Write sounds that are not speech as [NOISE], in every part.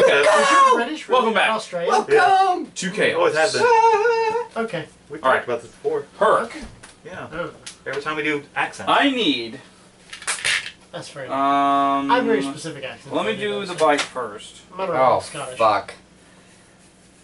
Okay. Was you British? Really? Welcome back. Australia. Welcome. Two chaos. Always have been. Okay. We talked Alright. about this before. Her. Okay. Yeah. Oh, Every time we do accents. I need. that's fair. enough. Um. I'm very specific accent. Let me do the bike first. Oh Scottish. fuck.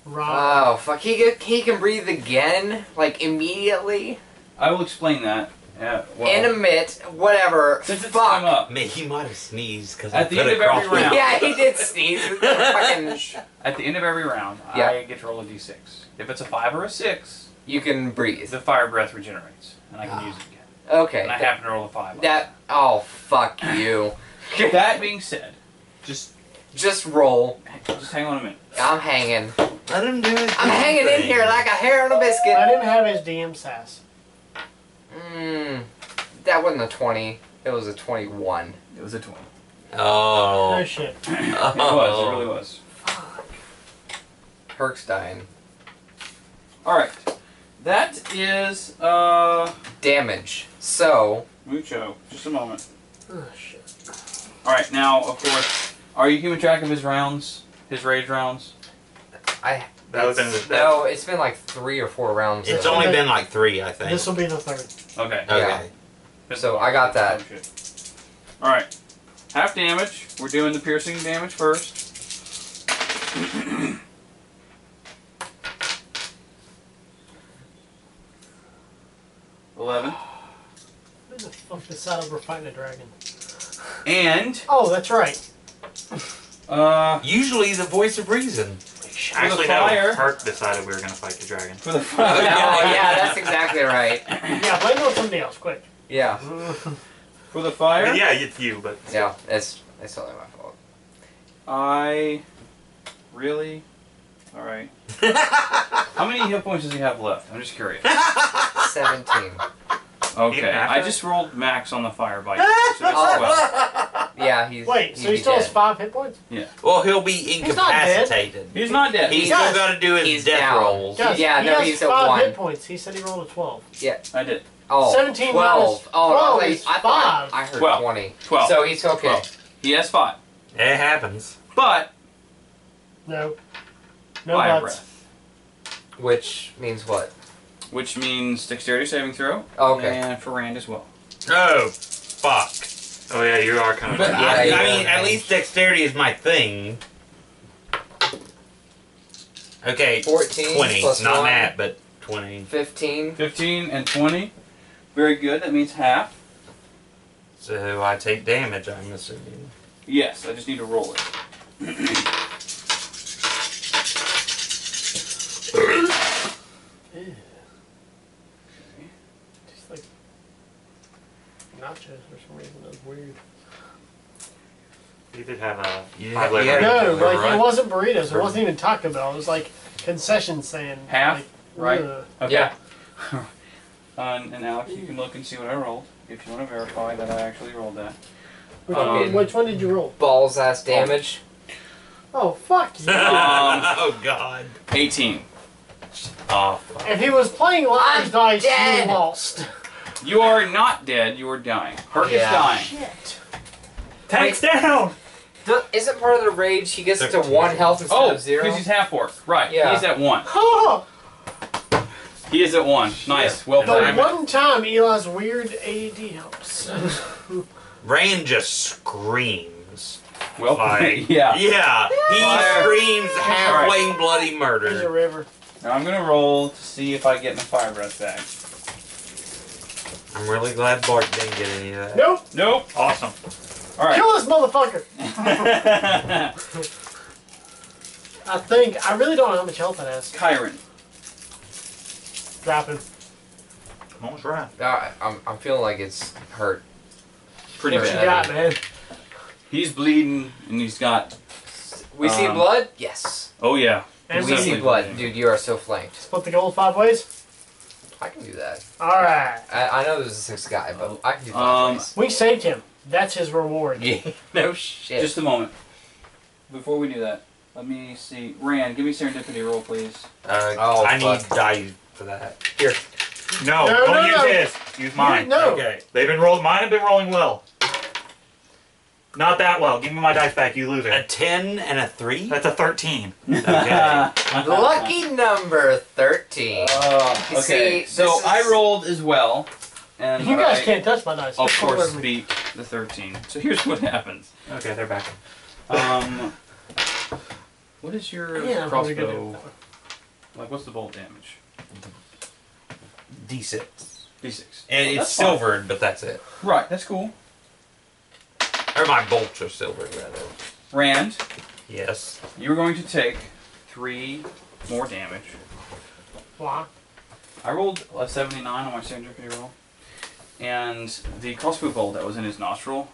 Rob. Oh fuck. He get, he can breathe again, like immediately. I will explain that. Yeah. Well, Animate, whatever. since it's fuck. time up. Man, he might have sneezed because At the end of every round. Yeah, he did sneeze. fucking. [LAUGHS] At the end of every round, Yeah. I get to roll a d6. If it's a five or a six, You can breathe. the fire breath regenerates, and I can use it again. Okay. And I That. happen to roll a five. that oh fuck you. [LAUGHS] That being said, just Just roll. just hang on a minute. I'm hanging. Let him do it. I'm hanging in here like a hair on a biscuit. I didn't have his DM sass. Mmm. That wasn't a 20. It was a 21. It was a twenty. Oh. No shit. [CLEARS THROAT] oh. It was. It really was. Hurk's dying. All right. That is uh Damage. So, mucho. Just a moment. Oh shit. All right. Now, of course, are you keeping track of his rounds? His rage rounds? I. That was in No, it's been like three or four rounds. It's though. only been like three, I think. This will be the third. Okay. Okay. So, I got that. Oh. All right. Half damage. We're doing the piercing damage first. [CLEARS THROAT] Eleven. Who the fuck decided we're fighting a dragon? And Oh, that's right. [LAUGHS] uh Usually the voice of reason. Actually, the no. fire. Hurk decided we were going to fight the dragon. for the Oh, fire. [LAUGHS] yeah, that's exactly right. [COUGHS] Yeah, blame it on somebody else, quick. Yeah. [LAUGHS] For the fire. I mean, yeah, it's you, but Yeah, it's, it's totally my fault. I really. All right. [LAUGHS] How many hit points does he have left? I'm just curious. 17. Okay, I just rolled max on the fire bite. So it's 12. Yeah, he's. Wait, he'd so he be still has dead. five hit points? Yeah. Well, he'll be not dead. incapacitated. He's not dead. He's Guys, still got to do his he's death down. rolls. Guys, Yeah, he no, has he's at five one. hit points. He said he rolled a 12. Yeah, I did. Oh, 17 12. minus oh, 12 I, is I thought five. I heard Twelve. 20. 12. So he's okay. Twelve. He has five. It happens. But No. No fire buts. breath, Which means what? which means dexterity saving throw. Okay. And for Rand as well. Oh, fuck. Oh yeah, you are kind of. But Yeah, I, yeah. I mean, at least dexterity is my thing. Okay, 14 20. plus Not one. that, but 20. 15. 15 and 20. Very good. That means half. So I take damage, I'm assuming. Yes, I just need to roll it. [CLEARS THROAT] Just like nachos for some reason. That was weird. You did have a Yeah, five layer. yeah. No, like right. it wasn't burritos. It wasn't even Taco Bell. It was like concession stand. Half, like, right? ugh. Okay. Yeah. [LAUGHS] Um, and Alex, you can look and see what I rolled if you want to verify that I actually rolled that. Which, Um, one, which one did you roll? Balls ass damage. Oh fuck you! [LAUGHS] Um, [LAUGHS] oh, God. 18. Oh, fuck. if he was playing live I'm dice, dead. you lost. You are not dead. You are dying. Hurk Yeah. is dying. Shit. Tanks down. The, isn't part of the rage he gets to 13. one health instead Oh, of zero? because he's half orc. Right. Yeah. He's at one. [LAUGHS] Oh, He is at one. Nice. Well the played. one time Eli's weird AD helps. [LAUGHS] Rand just screams. Well Fire. played. [LAUGHS] Yeah. Yeah, he Fire. screams halfway bloody murder. There's a murder. river. Now I'm gonna roll to see if I get my fire breath back. I'm really glad Bart didn't get any of that. Nope. Nope. Awesome. All right. Kill this motherfucker. [LAUGHS] I think I really don't know how much health it has. Kairon. Drop him. I'm almost right. Uh, I'm, I'm feeling like it's hurt. Pretty what Yeah. you bad. got, man? He's bleeding and he's got. We see Um, blood? Yes. Oh yeah. And we we see blood. bleeding. Dude, you are so flanked. split the gold five ways. I can do that. All right. I, I know there's a sixth guy, but I can do five Um, ways. We saved him. That's his reward. Yeah. [LAUGHS] [LAUGHS] no shit. Just a moment. Before we do that, let me see. Rand, give me serendipity roll, please. Uh, Oh, I need fuck. die for that. Here. No, No, don't no, use no. his. Use mine. No. Okay. They've been rolling. Mine have been rolling well. Not that well. Give me my dice back, you loser. A 10 and a 3? That's a 13. Okay. [LAUGHS] Lucky number 13. Uh, You okay, see, so this is- I rolled as well, and You guys I, can't touch my dice. of course, whatever. beat the 13. So here's what happens. Okay, they're back. Um, what is your Yeah, I'm really good at crossbow? Like, what's the bolt damage? D6. D6. And it's That's fine. silvered, but that's it. Right, that's cool. Or my bolts are silvered, rather. Rand, Yes. you're going to take three more damage. Why? I rolled a 79 on my serendipity roll, and the crossbow bolt that was in his nostril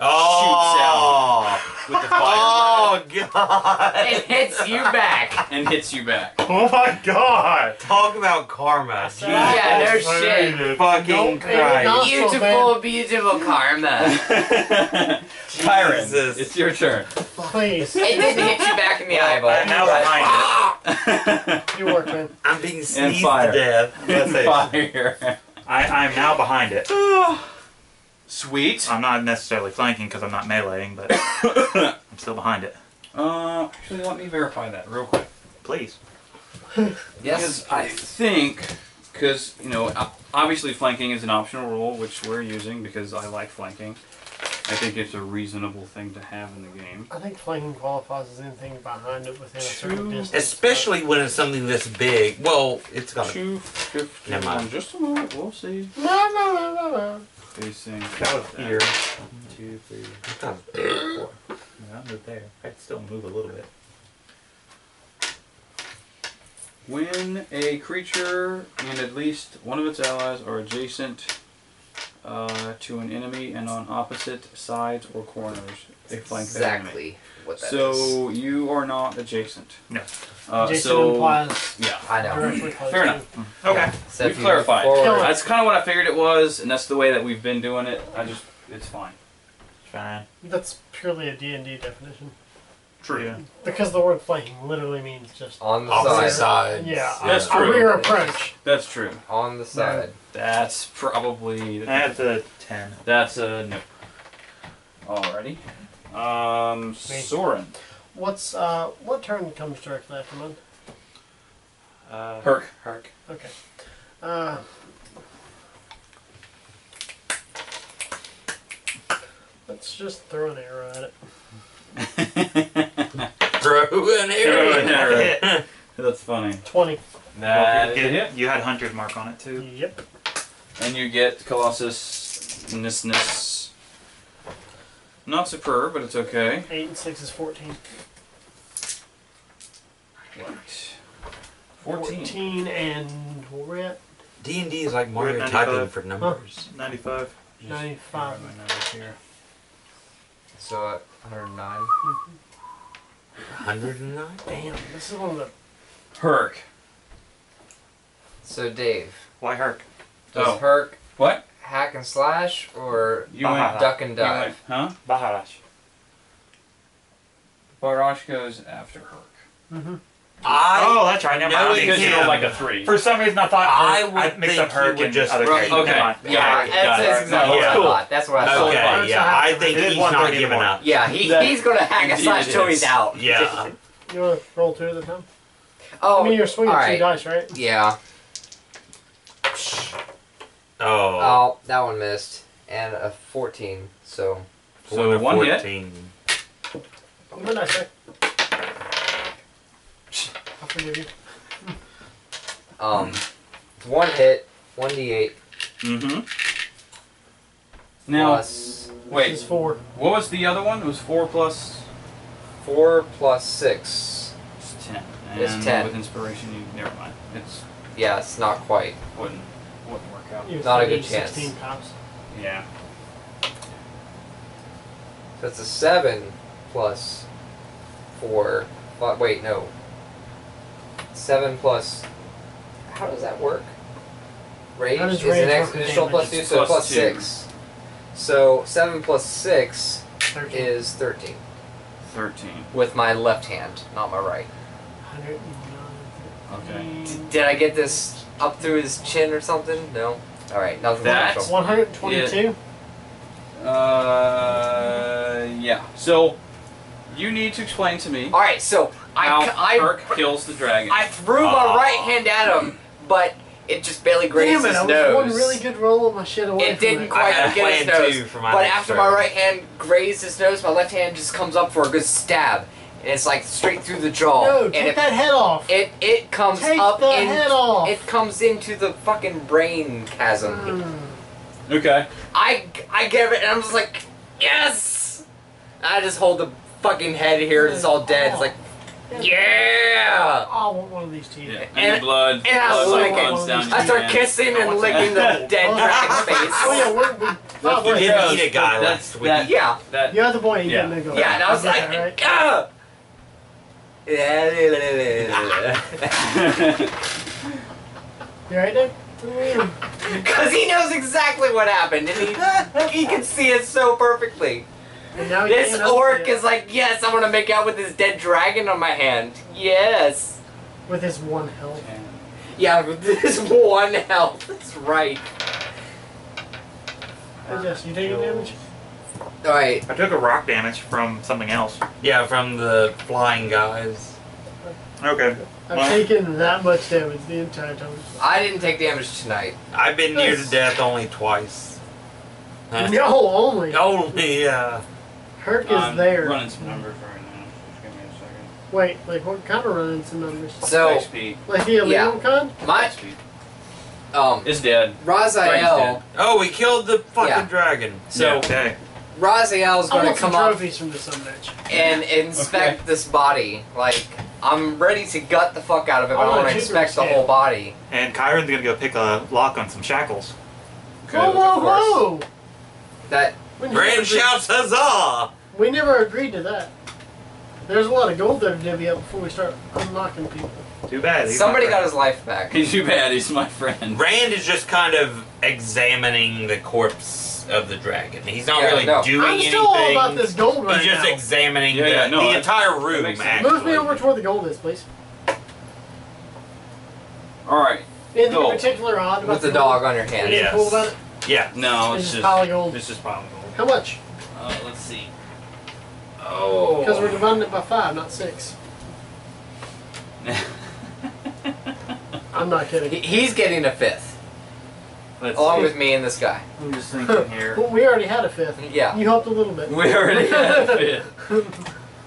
Oh! with the fire Oh, God! It hits you back. and hits you back. [LAUGHS] Oh my god! Talk about karma. Jesus Yeah, no shit. fucking Nope, Christ. no. Beautiful, beautiful karma. [LAUGHS] Kairon, Jesus. it's your turn. Please. It didn't hit you back in the eyeball. I'm now behind it. You work, man. I'm being sneezed to death. Let's [LAUGHS] Fire. I, I'm now behind it. [SIGHS] [SIGHS] Sweet. I'm not necessarily flanking because I'm not meleeing, but [COUGHS] I'm still behind it. Uh, actually, let me verify that real quick. Please. [LAUGHS] Yes. Because I think, because, you know, obviously flanking is an optional rule, which we're using because I like flanking. I think it's a reasonable thing to have in the game. I think flanking qualifies as anything behind it within a certain distance. Especially when it's something this big. Well, it's got a. Two fifty. Never mind. Just a moment, we'll see. No, no, no, no, no. Facing. That was here. One, two, three. It's got a big boy. Yeah, I moved there. I could still move a little bit. When a creature and at least one of its allies are adjacent uh, to an enemy and on opposite sides or corners, they flank that enemy. exactly what that is. So you are not adjacent. No. Uh, Jason so implies yeah, I know. directly close [LAUGHS] Fair to. enough. Okay. So we if you clarified. forward- That's kind of what I figured it was, and that's the way that we've been doing it. I just, it's fine. Fine. That's purely a D&D definition. True. Yeah. Because the word flanking literally means just On the Opposite side. sides. yeah, That's a, true. a rear approach. That's true. On the side. That's probably That's a 10. that's a no. Alrighty. Um, Soran. What's uh what turn comes directly after mine? Uh, Hurk. Hurk. Okay. Uh Let's just throw an arrow at it. Throw [LAUGHS] an Throw an arrow. arrow. [LAUGHS] That's funny. Twenty. That Well, is a you, hit. you had 100 mark on it too. Yep. And you get Colossus Nisness. Not superb, but it's okay. Eight and six is fourteen. Right. 14. Fourteen and where we're at? D and D is like Mario We're typing for numbers. 95. Just Ninety-five. grab my numbers here. So uh, at 109. Hundred and nine. Damn, this is one of the Hurk. So Dave, Why Hurk? Does Oh. Hurk What? hack and slash or You went. Duck and You dive? went. Huh? Baharash. Baharash goes after Hurk. Mm-hmm. I oh, that's right. Never No, mind. I'm because you him. stupid. rolled like a three. For some reason, I thought I Hurk- would I mixed up think Hurk you and just- other Right, characters. okay. Never mind. Yeah, that's, got that's exactly No, what cool. I thought. That's what I thought. okay. Fine. Yeah, I think It is he's not 130 giving more. up. Yeah, he, That- he's gonna hack and Indeed slash till he's out. Yeah. You want to roll two at a time? Oh, I mean, you're swinging all two dice, right? Yeah. Oh. Oh, that one missed. And a 14. So, So One one hit. 14. What did I say? I forgive you. um, one hit, 1d8 Mm-hmm. Now, plus This wait. is four. What was the other one? It was four plus 4 plus 6. it's ten. It's 10. With inspiration, you never mind. It's Yeah, it's not quite. wouldn't wouldn't work out. You Not a three good chance. 16 pounds. Yeah. So it's a 7 plus 4. But wait, no. 7 plus. How does that work? Rage does is rage an ex- work with additional plus 2, damage? so Plus plus two. 6. So 7 plus 6 13. is 13. Thirteen. With my left hand, not my right. 109. Okay. Did I get this up through his chin or something? No. All right, nothing That's- special. 122. Uh, yeah. So you need to explain to me All right, so how I I, Hurk kills the dragon. I threw my right hand at him, but it just barely grazed Damn it! his I was nose. one really good roll of my shit away. It from didn't it. quite had a get his nose, too for my but next after my right hand grazed his nose, my left hand just comes up for a good stab, and it's like straight through the jaw. No, and it, that head off. it it comes Take up the in head off. it comes into the fucking brain chasm. Mm. okay. I I give it, and I'm just like, yes. I just hold the fucking head here, and it's all dead. It's like, yeah. Oh, I want one of these teeth. Yeah. And, And- blood. and I blood was like like- runs down I start hand. kissing and licking the [LAUGHS] dead dragon's face. [LAUGHS] Oh yeah, we're, we, That's You what did does, eat a guy but that's- last that- Yeah, That you're the point you Yeah. didn't yeah, and I was get like, that, right? ah. [LAUGHS] You alright, Dave? Mm. Because he knows exactly what happened, and he he can see it so perfectly. And now This orc is like, yes, I want to make out with this dead dragon on my hand. Yes. with his one health. Yeah, with this one health. That's right. Jess, you taking damage? All right. I took a rock damage from something else. Yeah, from the flying guys. Okay. I've Well- taken that much damage the entire time. I didn't take damage tonight. I've been near to death only twice. Huh? No, only. Only, yeah. Hurk is I'm there. running some numbers right now. Just give me a second. Wait, like what kind of running some numbers? So XP. Like the illegal Yeah. kind? my XP. um is dead. Raziel. Oh, we killed the fucking Yeah. dragon. So Okay. Raziel's I gonna come up trophies from this match. and inspect Okay. this body. Like I'm ready to gut the fuck out of it, but I I, want want a to inspect the whole body. And Kairon's gonna go pick a lock on some shackles. Okay. whoa, whoa, whoa! That We never, Brand shouts huzzah! we never agreed to that. There's a lot of gold there to divvy up before we start unlocking people. Too bad. he's somebody got his life back. He's too bad. He's my friend. Rand is just kind of examining the corpse of the dragon. He's not Yeah, really no. doing I'm anything. still all about this gold right He's just now. examining Yeah, the, yeah, no, the that- entire room, makes sense. actually. Move me over to where the gold is, please. All right. Anything Gold. in particular odd about With the gold? dog on your hand. Anything Yes. cool about it? Yeah. No, It's it's just just. pile of gold. It's just pile gold. How much? Uh, let's see. Oh. Because we're dividing it by five, not six. [LAUGHS] I'm not He- kidding. He's getting a fifth, let's along see. with me and this guy. I'm just thinking here. [LAUGHS] Well, we already had a fifth. Yeah. You helped a little bit. We already had a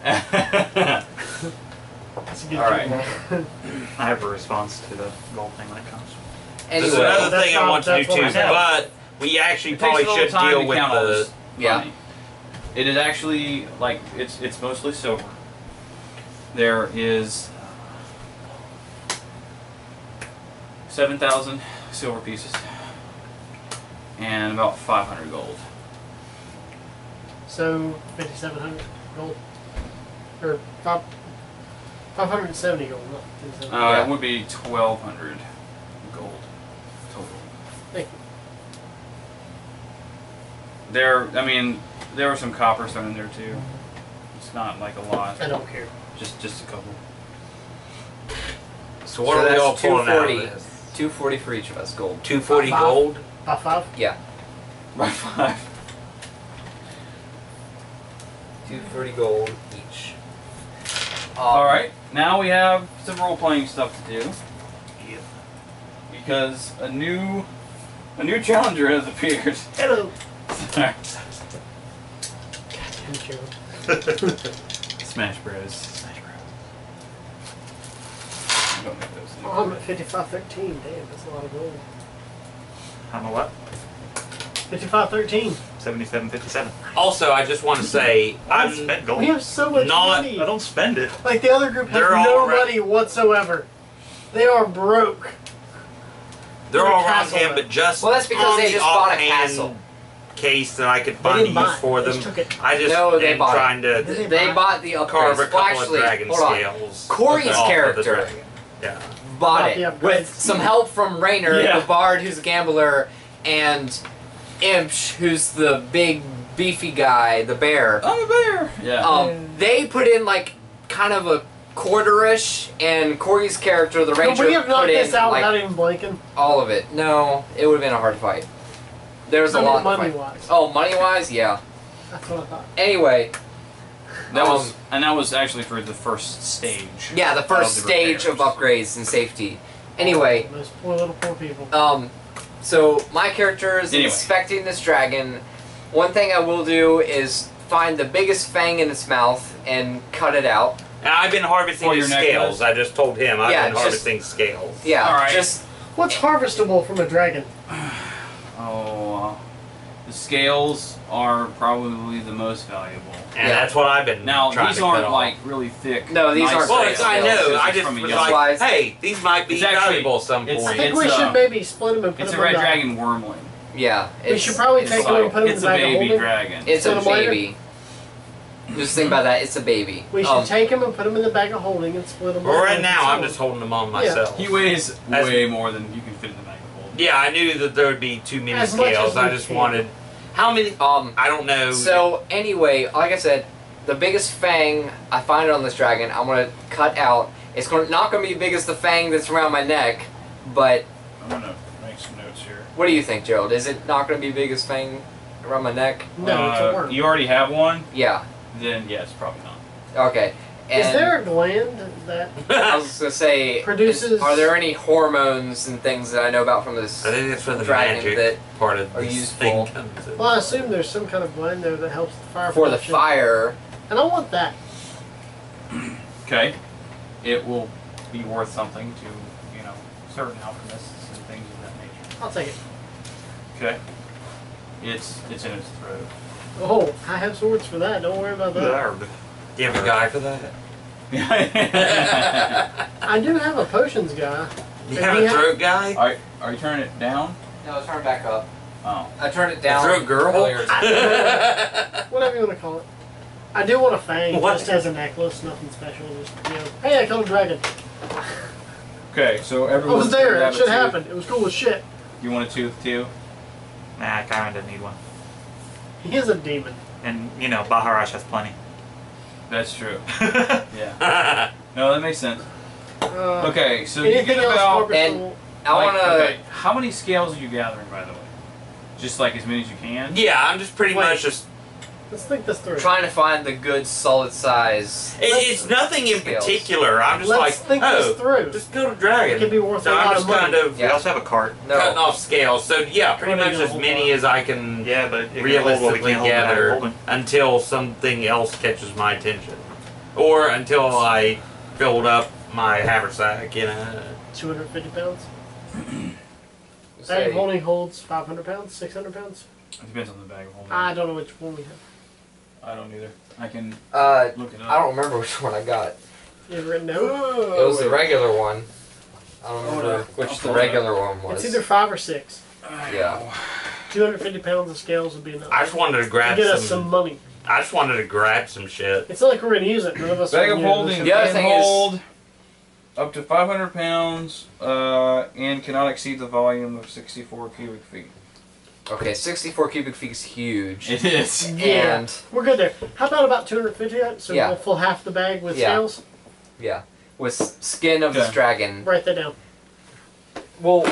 [LAUGHS] That's a good All right. I have a response to the gold thing when it comes. There's Anyway, another That's thing I want to do too, but we actually It probably should deal with the. this Yeah. money. It is actually like it's it's mostly silver. There is seven thousand silver pieces and about five hundred gold. So, 5,700 gold. Or five, 570 gold, not 57. Uh, Yeah. It would be twelve hundred gold total. Thank you. There, I mean, there was some copper thrown in there too. It's not like a lot, I don't care. just just a couple. So what So are we all pulling out of 240. this? 240 for each of us, gold. 240 Five. gold? By five? Yeah. [LAUGHS] By five. Two thirty gold each. Um, All right, now we have some role playing stuff to do because a new a new challenger has appeared. Hello. Sorry. [LAUGHS] Goddamn Joe. [LAUGHS] Smash Bros. Smash Bros. I don't have those Oh, I'm at 5513. Damn, that's a lot of gold. I'm a what? 5513. 7757. Also, I just want to say, I I'm gold. We have so much Not- money. I don't spend it. Like the other group has They're no all right. money whatsoever. They are broke. they're They're all around castle him, though. but just Well, that's because on they the just bought a offhand castle. case that I could find didn't use buy it. for They them. just took it. I just No, they am bought it. trying Did to they They buy- bought the upgrades. carve a Well, couple actually, of dragon hold on. scales. Corey's off of the character. dragon. Yeah. Bought Bought it upgrades. with some help from Rainer, Yeah. the bard who's a gambler, and Imsh, who's the big beefy guy, the bear. I'm a bear. Yeah. Um, they put in like kind of a quarterish, and Corey's character, the Could ranger, we have knocked put in out like without even blinking? all of it. No, it would have been a hard fight. There was a I mean, lot. to Money wise. Oh, money wise, yeah. That's what I thought. Anyway, That Um, was and that was actually for the first stage. yeah, the first Of the stage of upgrades and safety. Anyway, Those poor little poor people. um, so my character is Anyway. inspecting this dragon. One thing I will do is find the biggest fang in its mouth and cut it out. And I've been harvesting his scales. necklace? I just told him I've Yeah, been just- harvesting scales. Yeah, All right. just What's harvestable from a dragon? [SIGHS] Oh, uh, the scales are probably the most valuable. And Yeah. that's what I've been Now trying these to aren't off. like really thick. No, these nice aren't Well, great I know. I just from a was young- like, hey, these might be It's actually- valuable at some point. I think we should uh, maybe split them and put It's a red in the- dragon wyrmling. yeah. We should probably It's take them like and put them in it's the a bag of baby dragon. it's Put a 'em later? baby. Just think about that. It's a baby. We should Um, take them and put them in the bag of holding and split them. Well, right now, I'm just holding them on myself. Yeah. He weighs As- way more than you can fit in the bag of holding. Yeah, I knew that there would be too many As scales. I just can. wanted. How many? Um, I don't know. So anyway, like I said, the biggest fang I find on this dragon, I'm gonna cut out. It's gonna, not gonna be big as the fang that's around my neck, but I'm gonna make some notes here. what do you think, Gerald? Is it not gonna be big as fang around my neck? No, it's a Uh, worm. You already have one. Yeah. Then yes, probably not. Okay. And Is there a gland that [LAUGHS] I was gonna say, is- Produces- are there any hormones and things that I know about from this I think that's where the dragon magic that part of are this useful. thing comes in. Well, I assume there's some kind of blend there that helps the fire for the production. fire? And I want that. Okay. It will be worth something to you know certain alchemists and things of that nature. I'll take it. Okay. It's it's in its throat. Oh, I have swords for that. Don't worry about that. Do you have a guy for that? [LAUGHS] I do have a potions guy. You have a ha- throat guy? are are you turning it down? No, turn it back up. Oh. I turned it down. A down. throat girl? earlier. [LAUGHS] Whatever you want to call it. I do want a fang What? just as a necklace. Nothing special. Just, you know, hey, I killed a dragon. Okay, so everyone. I everyone. was there. It should tooth. happen. It was cool as shit. You want a tooth too? Nah, Kairon didn't need one. He is a demon. And, you know, Baharash has plenty. That's true. [LAUGHS] Yeah. [LAUGHS] No, that makes sense. Uh, Okay, so you get about. harvestable? I like, wanna. Okay, how many scales are you gathering, by the way? Just like as many as you can. yeah, I'm just pretty Wait. much just. Let's think this through. trying to find the good solid size. It, it's nothing in Scales. particular. I'm just Let's like, think oh, this through. just go to Dragon. It could be worth so a I'm lot just of money. kind of We also have a cart. No. cutting off scales. So yeah, pretty much as many on? as I can Yeah, but it can hold what we realistically can't hold in the bag of gather until something else catches my attention, or until I filled up my haversack. You know. 250 pounds. Say- [CLEARS THROAT] Bag of holding holds 500 pounds, 600 pounds. It depends on the bag of holding. I don't know which one we have. I don't either. I can Uh, look it up. I don't remember which one I got. You have written down? It was the regular one. I don't Hold remember up. which I'll the pull it regular one was. It's either five or six. Yeah. 250 pounds of scales would be enough. I just wanted to to grab get some. us some money. I just wanted to grab some shit. It's not like we're gonna use it. None of us Bag are of gonna use holding it. The other can thing is- hold up to 500 pounds uh, and cannot exceed the volume of 64 cubic feet. Okay, 64 cubic feet is huge. It is. Yeah. And We're good there. How about about 250? So Yeah. we'll fill half the bag with Yeah. scales. yeah, with skin of this Okay. dragon. Write that down. Well,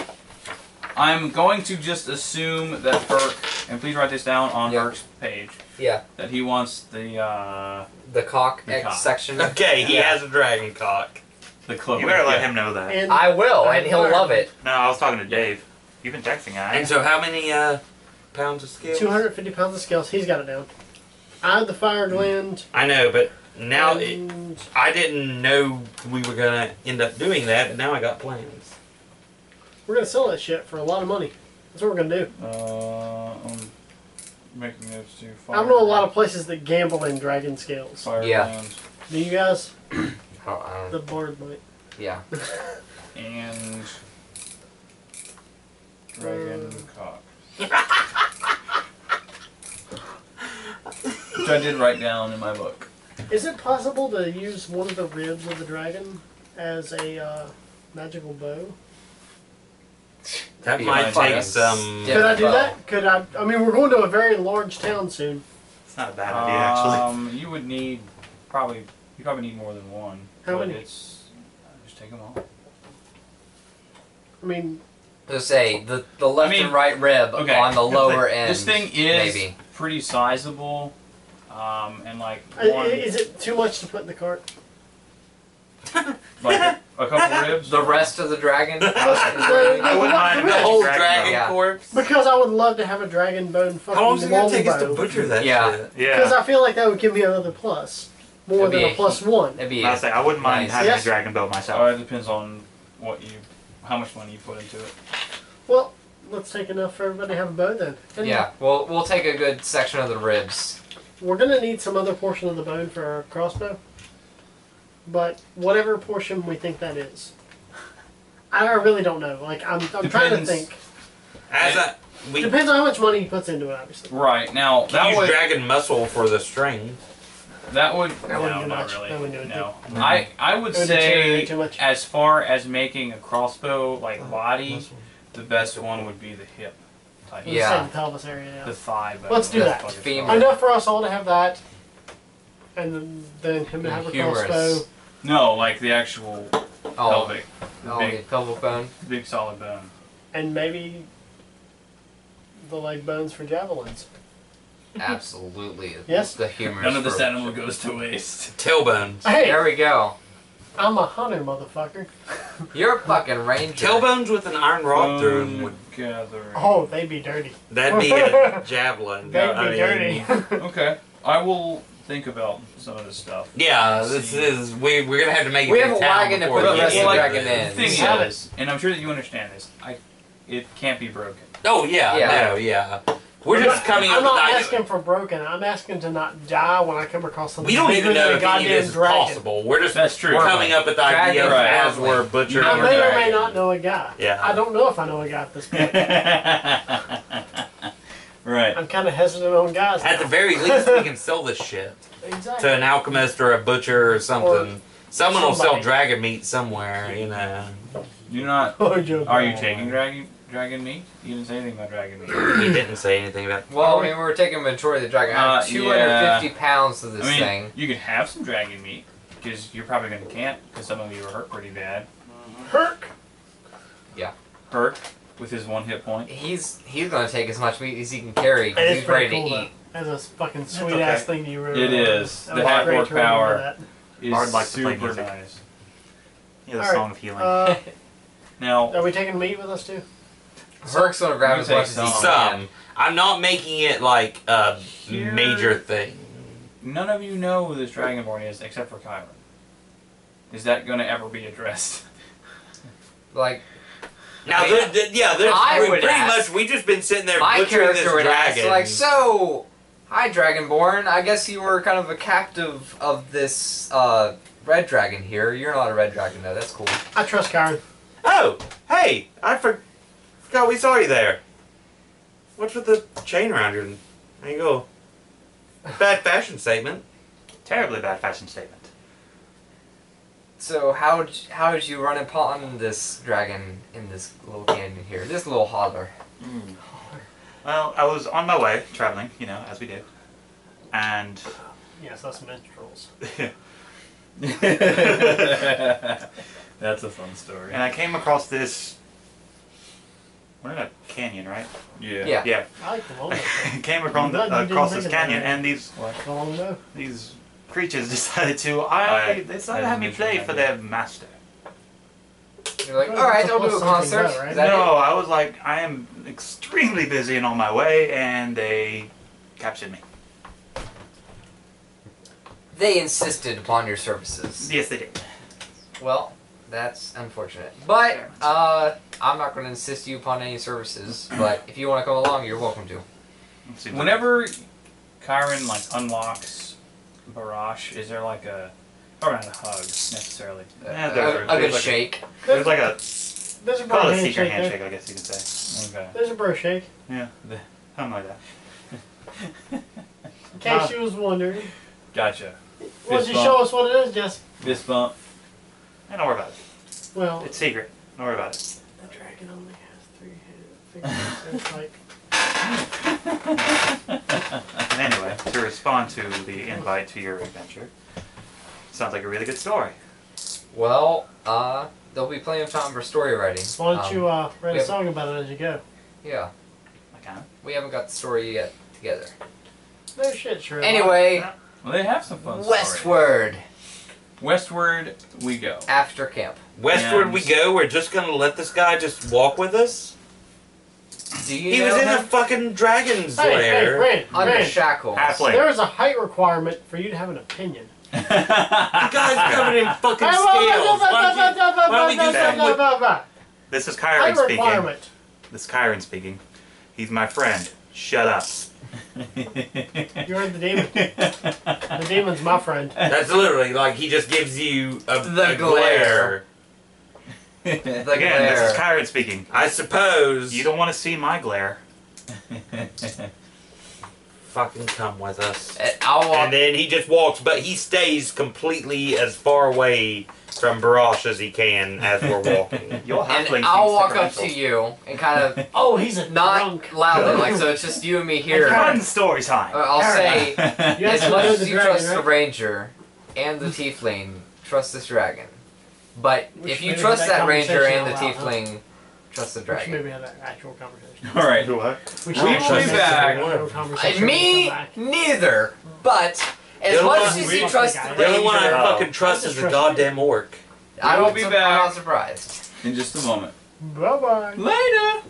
I'm going to just assume that Burke, and please write this down on Yeah. Burke's page, yeah, that he wants the uh, the cock The X cock. section. [LAUGHS] Okay, he Yeah. has a dragon cock. the cloak. You better let Yeah. him know that. And I will, and he'll love it. No, I was talking to Dave. You've been texting, guy. And so, how many uh, pounds of scales? 250 pounds of scales. He's got it down. I had the fire gland. I know, but now it, I didn't know we were gonna end up doing that, but now I got plans. we're gonna sell that shit for a lot of money. That's what we're gonna do. Uh, I'm making notes to fire. I know a lot of places that gamble in dragon scales. fire Yeah. lands Do you guys? I [COUGHS] don't, I don't, The bard might. yeah. [LAUGHS] and dragon cock. Which I did write down in my book. Is it possible to use one of the ribs of the dragon as a uh, magical bow? That might take some. Could I do bow. that? Could I? I mean, we're going to a very large town soon. It's not a bad idea, actually. Um, you would need probably you probably need more than one. How but many? It's just take them all. I mean, Just say the the left I mean, and right rib okay, on the lower end. This thing is maybe. pretty sizable. um, and like one, i- Is it too much to put in the cart? like a couple [LAUGHS] ribs. The rest of the dragon. [LAUGHS] I wouldn't mind The whole dragon dragon. Yeah. corpse. Because I would love to have a dragon bone fucking How long is it gonna take us to butcher that Yeah. shit? Because I feel like that would give me another plus. More It'd than a a plus one. It'd be I say I wouldn't mind Nice. having Yes. a dragon bone myself. Uh, it depends on what you, how much money you put into it. Well, let's take enough for everybody to have a bow then. And yeah. We'll we'll take a good section of the ribs. We're gonna need some other portion of the bone for our crossbow. But whatever portion we think that is. I really don't know. Like I'm, I'm trying to Depends. think. As I, we Depends on how much money he puts into it, obviously. Right now, can that use would dragon muscle for the string. That would That wouldn't no, do not much. really. That wouldn't do no, anything. I I would It would say deteriorate too much. as far as making a crossbow like oh, body, the best one would be the hip type. Let's Yeah. say the pelvis area. Yeah. The thigh. but Let's do that. Femur. Enough for us all to have that, and then, then him to have a Humerus. crossbow. No, like the actual Oh, pelvic, the oh the big, pelvic bone. big solid bone. and maybe the leg bones for javelins. Absolutely. Yes? The humor. None of this animal goes to waste. Tailbones. Hey, There we go. I'm a hunter, motherfucker. [LAUGHS] You're a fucking ranger. Tailbones with an iron rod through 'em would gathering. Oh, they'd be dirty. that'd be a [LAUGHS] javelin. They'd I be mean, dirty. [LAUGHS] Okay, I will think about some of this stuff. Yeah, this is we we're gonna have to make it We have a town wagon to put the rest get of the dragon this. in. The thing Have is, and I'm sure that you understand this, I, it can't be broken. Oh yeah, Yeah. no, yeah. We're I'm just not- coming I'm up with not ideas. asking for broken. I'm asking to not die when I come across something. We don't even know if any of goddamn this is dragon. possible. We're just That's true. we're coming up with Dragon ideas Right. as we're butchering. I You're may or may not know a guy. Yeah. I don't know if I know a guy at this [LAUGHS] point. right. I'm kind of hesitant on guys. At the very least, we can [LAUGHS] sell this shit exactly. to an alchemist or a butcher or something. Someone will sell dragon meat somewhere, you know. You're not. [LAUGHS] Oh, Are you taking dragon dragon meat? You didn't say anything about dragon meat. He didn't say anything about. Well, I mean, we're taking a majority of the dragon. I Uh, have 250 pounds of this I mean, thing. you could have some dragon meat because you're probably going to camp because some of you were hurt pretty bad. Hurk Yeah. Hurk. With his one hit point. He's he's gonna take as much meat as he can carry. 'cause It is he's ready cool. to though. eat. That's a fucking sweet okay. ass thing you wrote. It is. That The was half orc power. that. Is I'd like to play super music. nice. Yeah, the Alright. song of healing. Uh, [LAUGHS] Now, are we taking meat with us too? Hurk's gonna grab You as much take as he some. can. Some. I'm not making it like a Here- major thing. none of you know who this Dragonborn is except for Kairon. Is that going to ever be addressed? [LAUGHS] Like Now, I mean, there, there- yeah, there's I we- would pretty ask- much we just been sitting there my butchering this character would ask, dragon. like, so, hi Dragonborn. I guess you were kind of a captive of this uh, red dragon here. You're not a red dragon though. That's cool. I trust Karen. oh, hey, I for, forgot we saw you there. What's with the chain around your? There you go. Bad fashion statement. Terribly bad fashion statement. So how how did you run upon this dragon in this little canyon here? This little holler. Hmm. Well, I was on my way traveling, you know, as we do, and Yes, that's minstrels. That's a fun story. and I came across this. We're in a canyon, right? Yeah. Yeah. Yeah. I like the long [LAUGHS] I came across, Glad you didn't across this canyon, and these The these creatures [LAUGHS] decided to. I, I- they decided to have me play for that their master. You're like, all right, it's a I'll do a concert. better, right? Is that no, I was like, I am extremely busy and on my way, and they captured me. They insisted upon your services. Yes, they did. Well, that's unfortunate. But uh, I'm not going to insist you upon any services. But if you want to come along, you're welcome to. Seems like- Whenever Kairon like unlocks Barash, is there like a or not a hug necessarily? Yeah, a, there's a a- good there's like a- shake. There's like a There's a bro call it a secret there. handshake, I guess you could say. Okay. There's a bro shake. Yeah, something like that. In case [LAUGHS] you was wondering. Gotcha. Why don't you bump. show us what it is, Jess? Fist bump. Hey, don't worry about it. Well, It's secret. Don't worry about it. the dragon only has three headed fingers. so it's like, And anyway, to respond to the invite to your adventure, sounds like a really good story. Well, uh, there'll be plenty of time for story writing. why don't Um, you uh, write a song about it as you go? Yeah, I can. we haven't got the story yet together. No shit, sure. Anyway, Well, they have some fun stories. westward Westward we go. after camp. Westward And- we go. We're just gonna let this guy just walk with us. Do you He know was in him? a fucking dragon's Hey, hey, lair. Rand, under Rand, shackles. Halfling. there is a height requirement for you to have an opinion. [LAUGHS] The guy's covered in fucking scales. Why don't you- whoa, whoa, why don't we do that whoa, with- whoa, whoa. This is Height Kairon speaking. requirement. This is Kairon speaking. He's my friend. Shut up. You heard the demon. The demon's my friend. That's literally like he just gives you a, The a glare. The Again, glare. this is Kairon speaking. I suppose You don't want to see my glare. [LAUGHS] fucking come with us. I'll walk. And then he just walks, but he stays completely as far away from Barash as he can as we're [LAUGHS] walking. Your and halfling I'll walk up to you and kind of [LAUGHS] Oh, he's a not drunk. loudly, like so it's just you and me here. Fun story time. Uh, I'll say, You as much as you dragon, trust the ranger and the tiefling, trust this dragon. But We if you maybe trust have that that ranger conversation and the out loud, huh? tiefling, trust the We should dragon. maybe have that actual conversation. All right. What? We We will be actually have back. that actual conversation when we me, come back. neither. But as The much one- as we- you trust the the the only one I ranger, Oh. fucking trust is the goddamn orc. I will don't be back. I'm not surprised. In just a moment. Bye bye. Later.